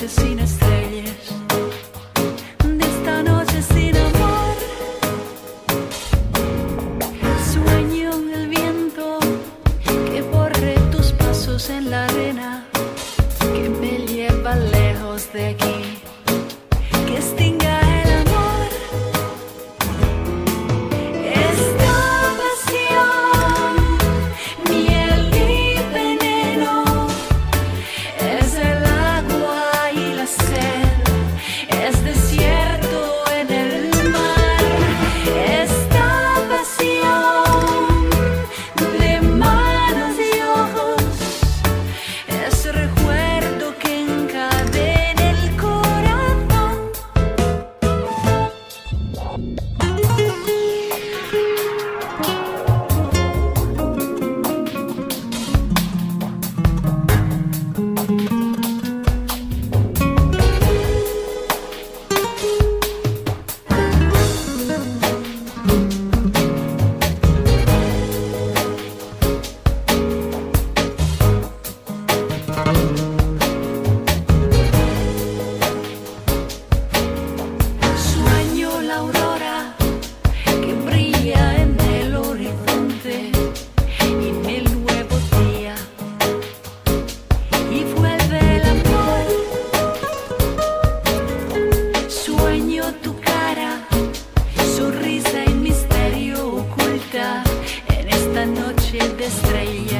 noche sin estrellas, de esta noche sin amor. Sueño el viento que borre tus pasos en la arena, que me lleva lejos de aquí. estrella.